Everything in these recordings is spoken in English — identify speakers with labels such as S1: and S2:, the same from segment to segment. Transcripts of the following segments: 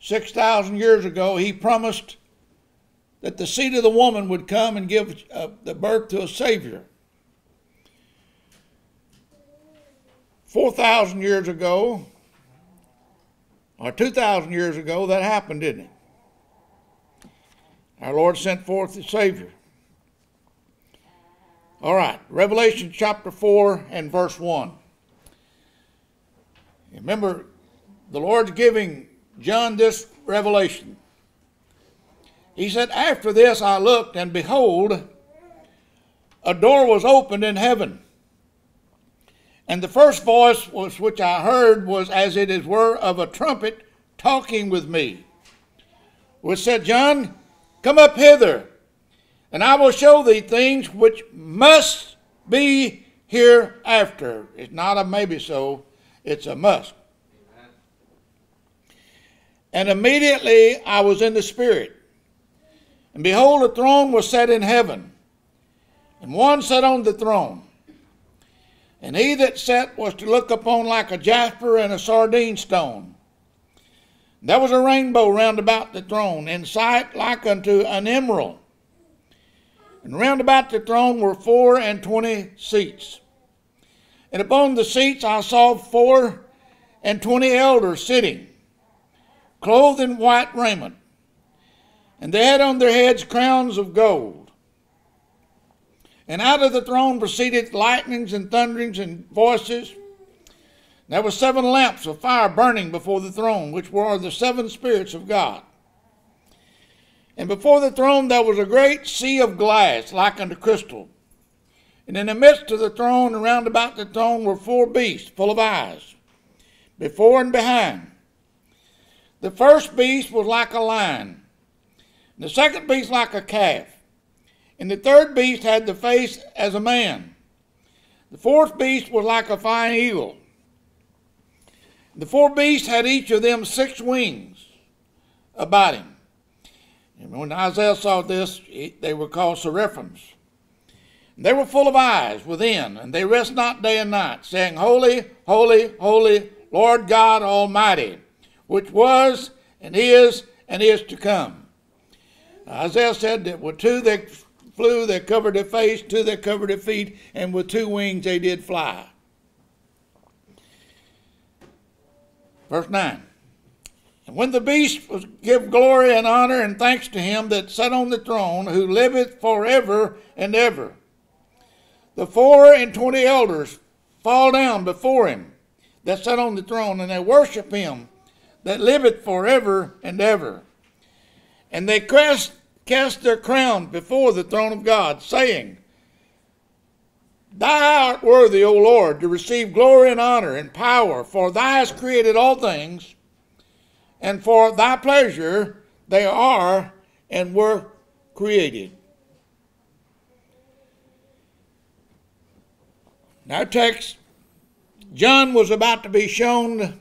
S1: 6,000 years ago, he promised that the seed of the woman would come and give uh, the birth to a Savior. 4,000 years ago, or 2,000 years ago, that happened, didn't it? Our Lord sent forth the Savior. All right, Revelation chapter 4 and verse 1. Remember, the Lord's giving John this revelation. He said, After this I looked, and behold, a door was opened in heaven. And the first voice was, which I heard was as it were of a trumpet talking with me, which said, John, come up hither, and I will show thee things which must be hereafter. It's not a maybe so, it's a must. And immediately I was in the Spirit. And behold, a throne was set in heaven, and one sat on the throne. And he that sat was to look upon like a jasper and a sardine stone. There was a rainbow round about the throne, in sight like unto an emerald. And round about the throne were four and twenty seats. And upon the seats I saw four and twenty elders sitting clothed in white raiment, and they had on their heads crowns of gold. And out of the throne proceeded lightnings and thunderings and voices. There were seven lamps of fire burning before the throne, which were the seven spirits of God. And before the throne there was a great sea of glass, like unto crystal. And in the midst of the throne and round about the throne were four beasts full of eyes, before and behind. The first beast was like a lion, the second beast like a calf, and the third beast had the face as a man. The fourth beast was like a fine eagle. The four beasts had each of them six wings about him. And when Isaiah saw this, they were called seraphims. They were full of eyes within, and they rest not day and night, saying, Holy, holy, holy, Lord God Almighty which was and is and is to come. Isaiah said that with two that flew, they covered their face, two that covered their feet, and with two wings they did fly. Verse 9. And when the beast was give glory and honor and thanks to him that sat on the throne, who liveth forever and ever, the four and twenty elders fall down before him that sat on the throne, and they worship him that liveth forever and ever. And they cast, cast their crown before the throne of God, saying, Thou art worthy, O Lord, to receive glory and honor and power, for thou hast created all things, and for thy pleasure they are and were created. Now, text John was about to be shown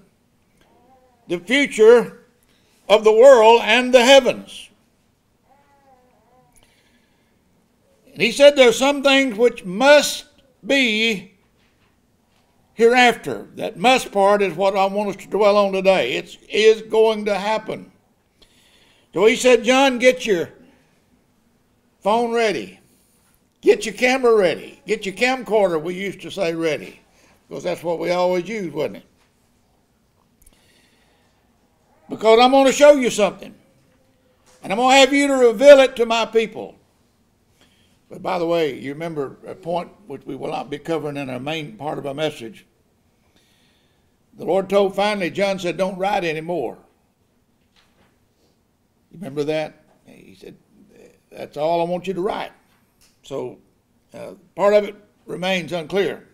S1: the future of the world and the heavens. And he said there are some things which must be hereafter. That must part is what I want us to dwell on today. It is going to happen. So he said, John, get your phone ready. Get your camera ready. Get your camcorder, we used to say, ready. Because that's what we always used, wasn't it? Because I'm going to show you something. And I'm going to have you to reveal it to my people. But by the way, you remember a point which we will not be covering in our main part of our message. The Lord told finally, John said, Don't write anymore. You remember that? He said, That's all I want you to write. So uh, part of it remains unclear.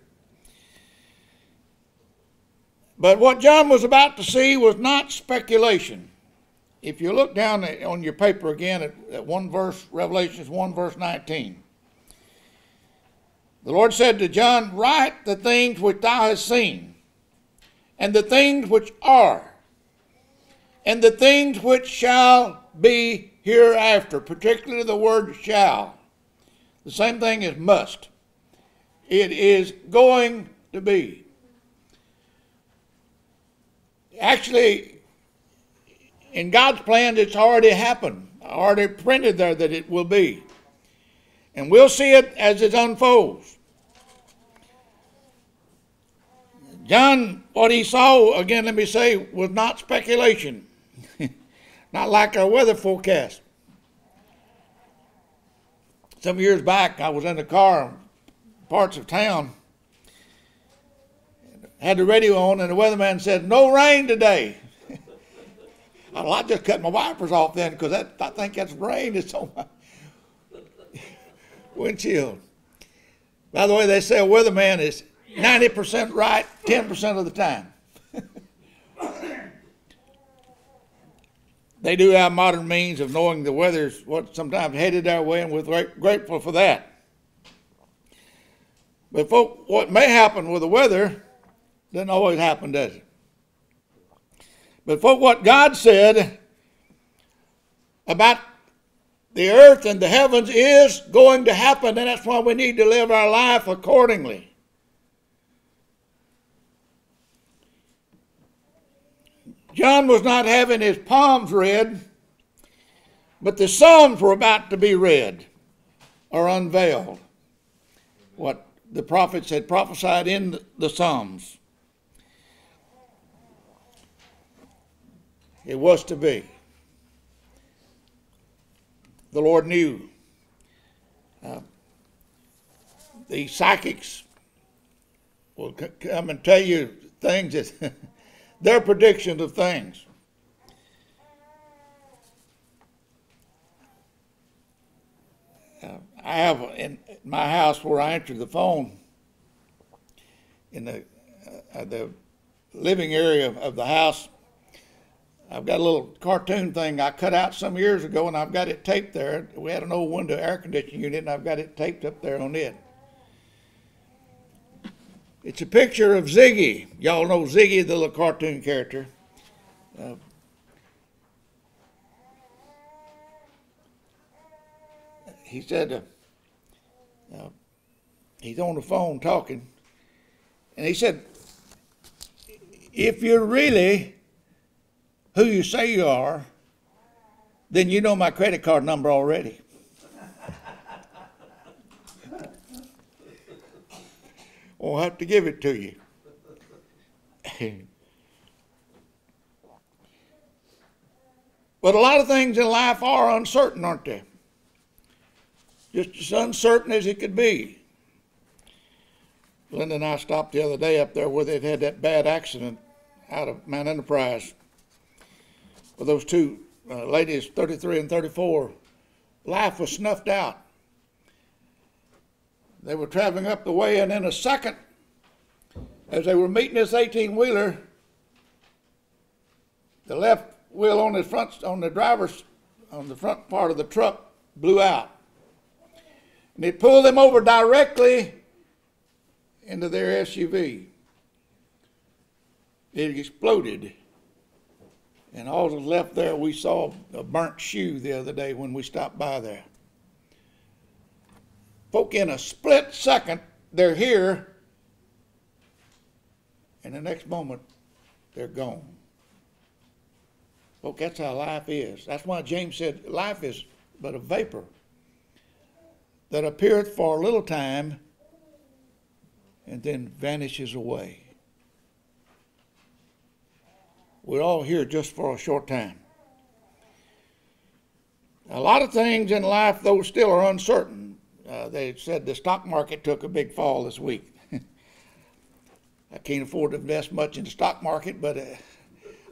S1: But what John was about to see was not speculation. If you look down on your paper again at, at one verse, Revelations 1, verse 19, the Lord said to John, Write the things which thou hast seen, and the things which are, and the things which shall be hereafter, particularly the word shall. The same thing as must. It is going to be. Actually, in God's plan, it's already happened, already printed there that it will be. And we'll see it as it unfolds. John, what he saw, again, let me say, was not speculation, not like our weather forecast. Some years back, I was in the car, parts of town, had the radio on, and the weatherman said, No rain today. I just cut my wipers off then because I think that's rain It's on my windshield. By the way, they say a weatherman is 90% right 10% of the time. they do have modern means of knowing the weather's what sometimes headed our way, and we're grateful for that. But folk, what may happen with the weather doesn't always happen, does it? But for what God said about the earth and the heavens is going to happen, and that's why we need to live our life accordingly. John was not having his palms read, but the Psalms were about to be read or unveiled. What the prophets had prophesied in the Psalms. It was to be. The Lord knew. Uh, the psychics will come and tell you things that their predictions of things. Uh, I have in my house where I answer the phone in the uh, the living area of the house I've got a little cartoon thing I cut out some years ago, and I've got it taped there. We had an old window air conditioning unit, and I've got it taped up there on it. It's a picture of Ziggy. Y'all know Ziggy, the little cartoon character. Uh, he said, uh, uh, he's on the phone talking, and he said, if you're really who you say you are, then you know my credit card number already. I'll have to give it to you. but a lot of things in life are uncertain, aren't they? Just as uncertain as it could be. Linda and I stopped the other day up there where they'd had that bad accident out of Mount Enterprise for those two uh, ladies, 33 and 34, life was snuffed out. They were traveling up the way, and in a second, as they were meeting this 18 wheeler, the left wheel on the front, on the driver's, on the front part of the truck blew out. And it pulled them over directly into their SUV. It exploded. And all that's left there, we saw a burnt shoe the other day when we stopped by there. Folk, in a split second, they're here, and the next moment, they're gone. Folk, that's how life is. That's why James said life is but a vapor that appeareth for a little time and then vanishes away. We're all here just for a short time. A lot of things in life, though, still are uncertain. Uh, they said the stock market took a big fall this week. I can't afford to invest much in the stock market, but uh,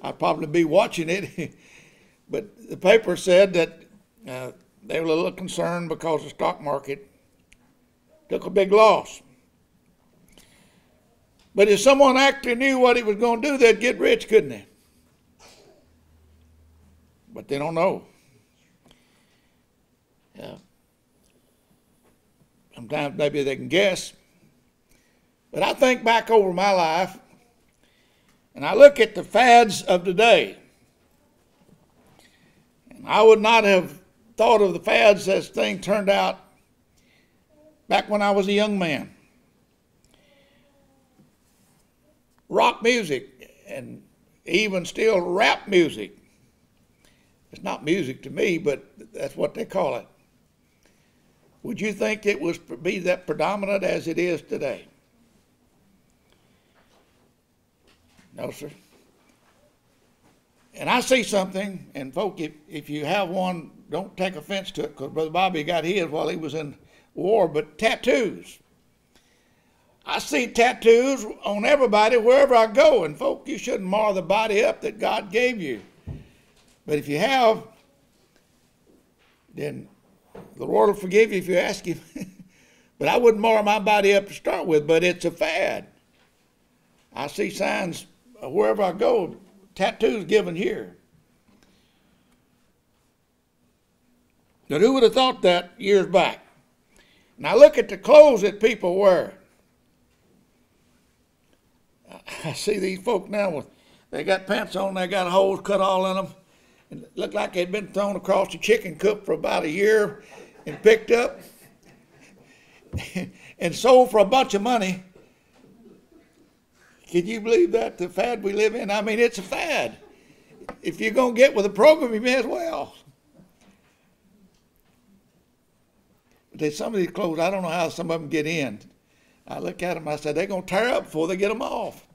S1: I'd probably be watching it. but the paper said that uh, they were a little concerned because the stock market took a big loss. But if someone actually knew what he was going to do, they'd get rich, couldn't they? But they don't know. Yeah. Sometimes maybe they can guess. But I think back over my life and I look at the fads of today. And I would not have thought of the fads as things turned out back when I was a young man. Rock music and even still rap music It's not music to me, but that's what they call it. Would you think it was be that predominant as it is today? No, sir. And I see something, and folk, if, if you have one, don't take offense to it, because Brother Bobby got his while he was in war, but tattoos. I see tattoos on everybody wherever I go, and folk, you shouldn't mar the body up that God gave you. But if you have, then the Lord will forgive you if you ask Him. but I wouldn't mar my body up to start with, but it's a fad. I see signs wherever I go, tattoos given here. But who would have thought that years back? Now look at the clothes that people wear. I see these folk now with they got pants on, they got holes cut all in them. And it looked like they'd been thrown across the chicken coop for about a year and picked up and sold for a bunch of money. Can you believe that the fad we live in? I mean, it's a fad. If you're going to get with a program, you may as well. But some of these clothes, I don't know how some of them get in. I look at them, I said, they're going to tear up before they get them off.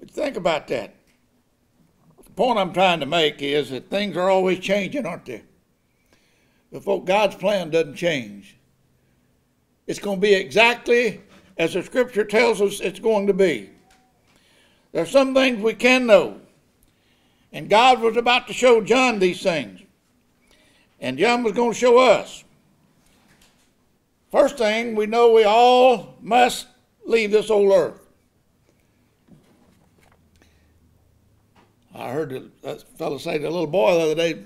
S1: But think about that. The point I'm trying to make is that things are always changing, aren't they? But folk, God's plan doesn't change. It's going to be exactly as the scripture tells us it's going to be. There are some things we can know. And God was about to show John these things. And John was going to show us. First thing, we know we all must leave this old earth. I heard that fellow say to a little boy the other day,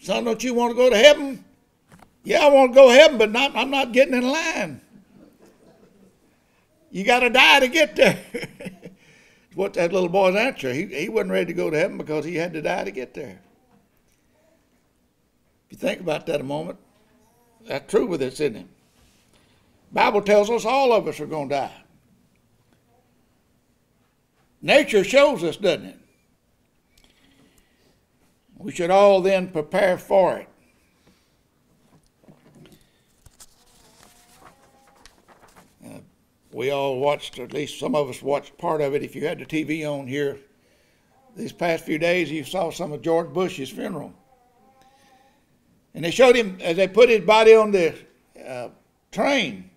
S1: Son, don't you want to go to heaven? Yeah, I want to go to heaven, but not, I'm not getting in line. You got to die to get there. what that little boy's answer. He, he wasn't ready to go to heaven because he had to die to get there. If you think about that a moment, that's true with us, isn't it? Bible tells us all of us are going to die. Nature shows us, doesn't it? We should all then prepare for it. Uh, we all watched, at least some of us watched part of it. If you had the TV on here these past few days, you saw some of George Bush's funeral. And they showed him as they put his body on the uh, train.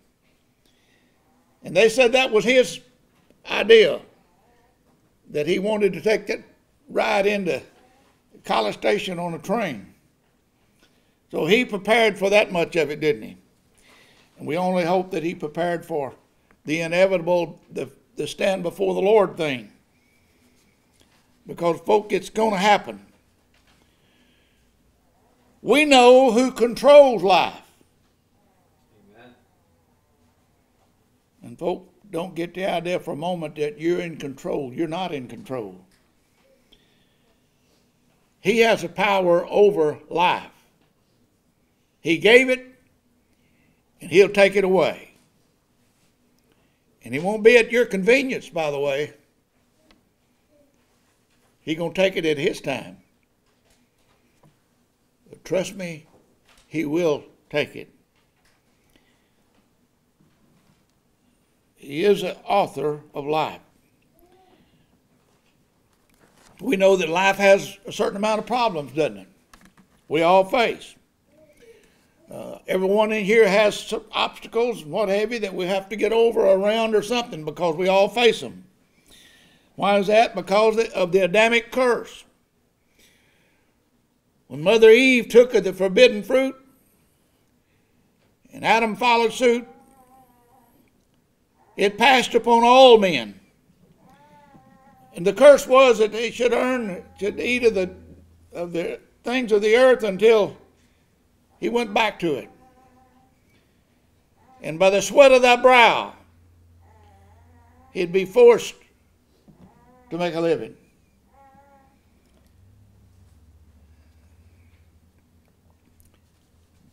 S1: And they said that was his idea, that he wanted to take that ride into College Station on a train. So he prepared for that much of it, didn't he? And we only hope that he prepared for the inevitable, the, the stand before the Lord thing. Because, folk, it's going to happen. We know who controls life. Amen. And, folk, don't get the idea for a moment that you're in control. You're not in control. He has a power over life. He gave it, and He'll take it away. And He won't be at your convenience, by the way. He's going to take it at His time. But trust me, He will take it. He is the author of life we know that life has a certain amount of problems, doesn't it? We all face. Uh, everyone in here has obstacles and what have you that we have to get over or around or something because we all face them. Why is that? Because of the Adamic curse. When Mother Eve took of the forbidden fruit and Adam followed suit, it passed upon all men. And the curse was that they should earn, should eat of the, of the things of the earth until he went back to it. And by the sweat of thy brow, he'd be forced to make a living.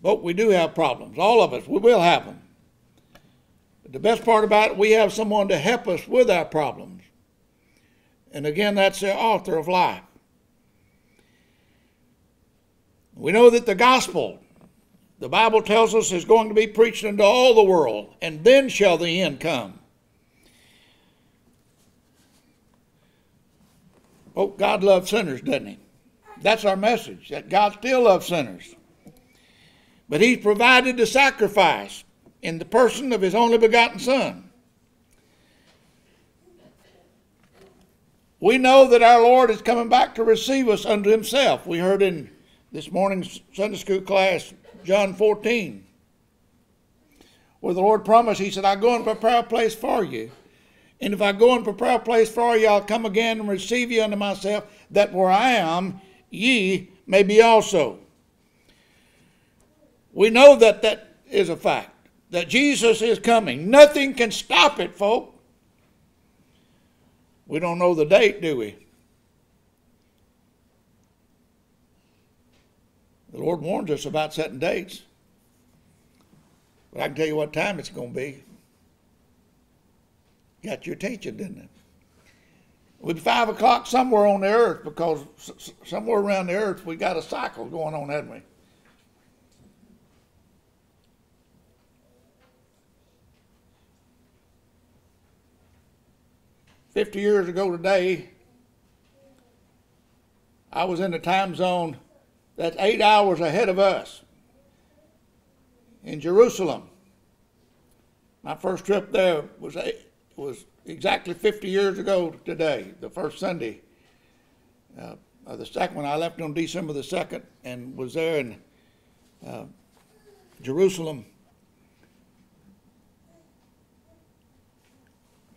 S1: But we do have problems. All of us, we will have them. But the best part about it, we have someone to help us with our problems. And again, that's the author of life. We know that the gospel, the Bible tells us, is going to be preached unto all the world, and then shall the end come. Oh, God loves sinners, doesn't He? That's our message, that God still loves sinners. But He's provided the sacrifice in the person of His only begotten Son. We know that our Lord is coming back to receive us unto Himself. We heard in this morning's Sunday school class, John 14, where the Lord promised, He said, I go and prepare a place for you. And if I go and prepare a place for you, I'll come again and receive you unto myself, that where I am, ye may be also. We know that that is a fact, that Jesus is coming. Nothing can stop it, folk. We don't know the date, do we? The Lord warns us about setting dates. But I can tell you what time it's going to be got your attention, didn't it? It was five o'clock somewhere on the earth because somewhere around the earth we got a cycle going on, hadn't we? Fifty years ago today, I was in the time zone that's eight hours ahead of us in Jerusalem. My first trip there was eight, was exactly 50 years ago today, the first Sunday. Uh, the second one, I left on December the 2nd and was there in uh, Jerusalem.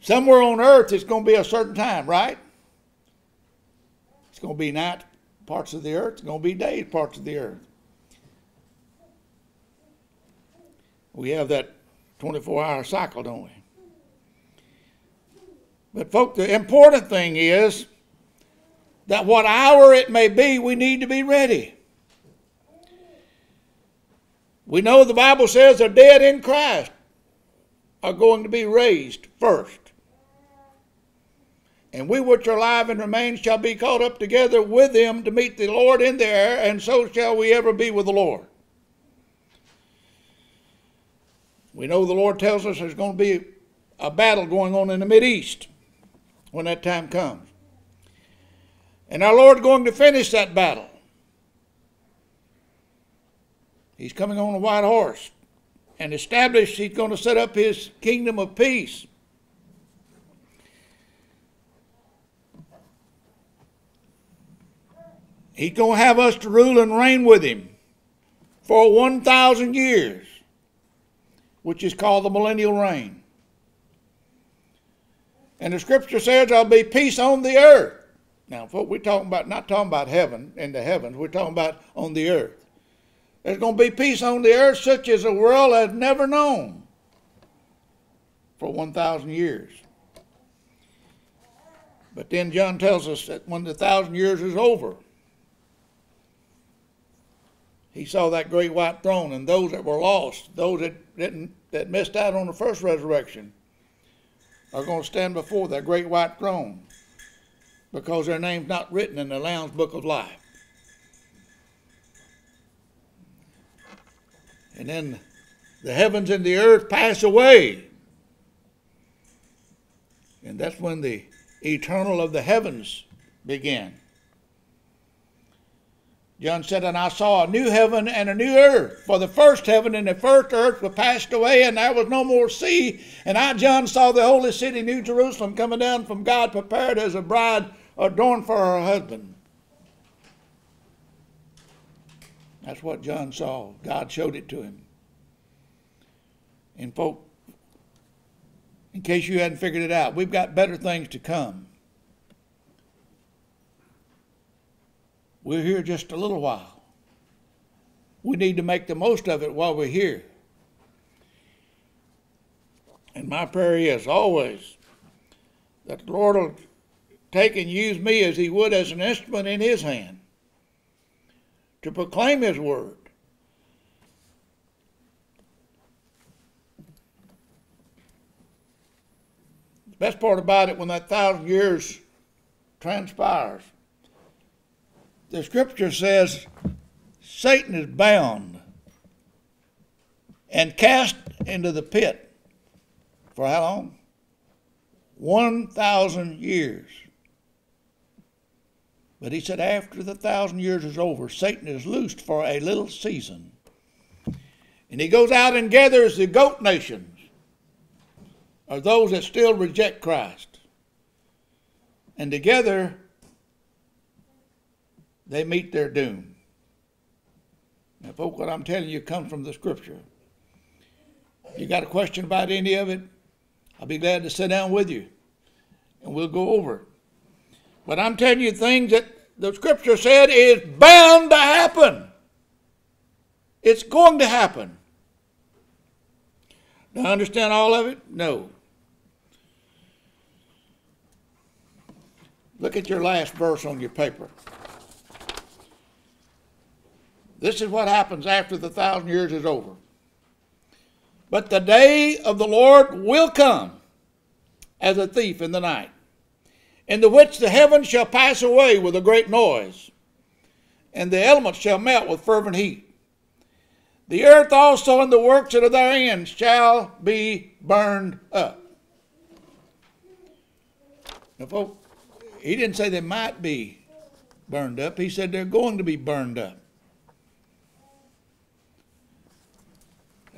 S1: Somewhere on earth, it's going to be a certain time, right? It's going to be night parts of the earth, it's going to be day parts of the earth. We have that 24 hour cycle, don't we? But, folk, the important thing is that what hour it may be, we need to be ready. We know the Bible says the dead in Christ are going to be raised first. And we which are alive and remain shall be caught up together with them to meet the Lord in the air, and so shall we ever be with the Lord. We know the Lord tells us there's going to be a battle going on in the Mid East when that time comes. And our Lord going to finish that battle. He's coming on a white horse and establish, he's going to set up his kingdom of peace. He's going to have us to rule and reign with him for 1,000 years, which is called the millennial reign. And the scripture says there'll be peace on the earth. Now, folks, we're talking about not talking about heaven in the heavens, we're talking about on the earth. There's going to be peace on the earth such as the world has never known for 1,000 years. But then John tells us that when the thousand years is over, he saw that great white throne, and those that were lost, those that didn't that missed out on the first resurrection, are going to stand before that great white throne because their name's not written in the Lamb's book of life. And then the heavens and the earth pass away. And that's when the eternal of the heavens began. John said, And I saw a new heaven and a new earth. For the first heaven and the first earth were passed away, and there was no more sea. And I, John, saw the holy city, New Jerusalem, coming down from God, prepared as a bride adorned for her husband. That's what John saw. God showed it to him. And, folk, in case you hadn't figured it out, we've got better things to come. We're here just a little while. We need to make the most of it while we're here. And my prayer is always that the Lord will take and use me as He would as an instrument in His hand to proclaim His word. The best part about it, when that thousand years transpires, the scripture says Satan is bound and cast into the pit for how long? 1,000 years. But he said, after the thousand years is over, Satan is loosed for a little season. And he goes out and gathers the goat nations, or those that still reject Christ. And together, they meet their doom. Now, folks, what I'm telling you comes from the scripture. If you got a question about any of it, I'll be glad to sit down with you and we'll go over it. But I'm telling you things that the scripture said is bound to happen. It's going to happen. Do I understand all of it? No. Look at your last verse on your paper. This is what happens after the thousand years is over. But the day of the Lord will come as a thief in the night, in the which the heavens shall pass away with a great noise, and the elements shall melt with fervent heat. The earth also and the works that are therein shall be burned up. Now, folks, he didn't say they might be burned up. He said they're going to be burned up.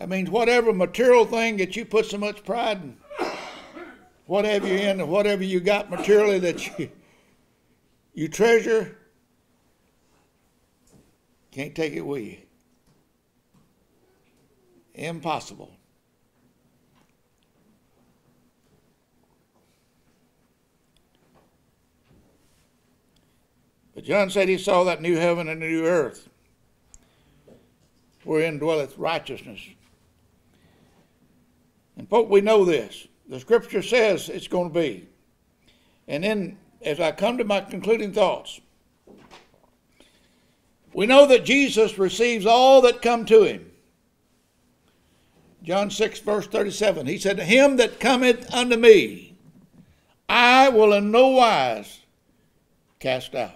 S1: That means whatever material thing that you put so much pride in whatever you're in, whatever you got materially that you, you treasure, can't take it with you. Impossible. But John said he saw that new heaven and new earth wherein dwelleth righteousness. And folk, we know this. The scripture says it's going to be. And then, as I come to my concluding thoughts, we know that Jesus receives all that come to him. John 6, verse 37, he said, To him that cometh unto me, I will in no wise cast out.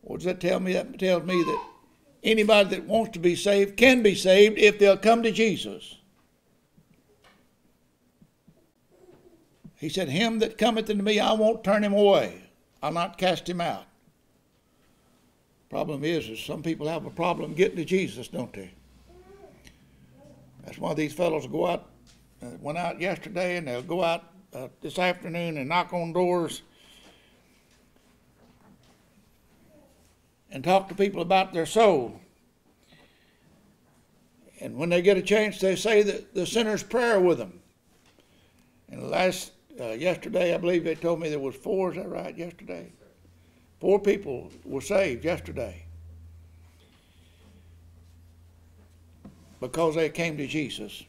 S1: What does that tell me? That tells me that anybody that wants to be saved can be saved if they'll come to Jesus. He said, Him that cometh unto me, I won't turn him away. I'll not cast him out. Problem is, is some people have a problem getting to Jesus, don't they? That's why these fellows go out, uh, went out yesterday, and they'll go out uh, this afternoon and knock on doors and talk to people about their soul. And when they get a chance, they say that the sinner's prayer with them. And the last uh, yesterday, I believe they told me there was four. Is that right? Yesterday, four people were saved yesterday because they came to Jesus.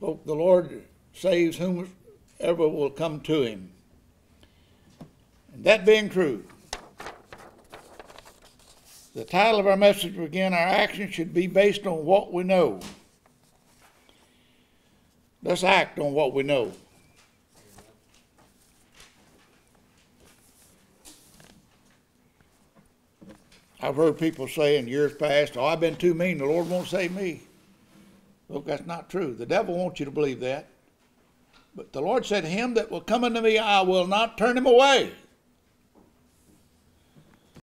S1: Well, the Lord saves whomever will come to Him. And that being true. The title of our message again, our actions should be based on what we know. Let's act on what we know. I've heard people say in years past, Oh, I've been too mean, the Lord won't save me. Look, that's not true. The devil wants you to believe that. But the Lord said, Him that will come unto me, I will not turn him away.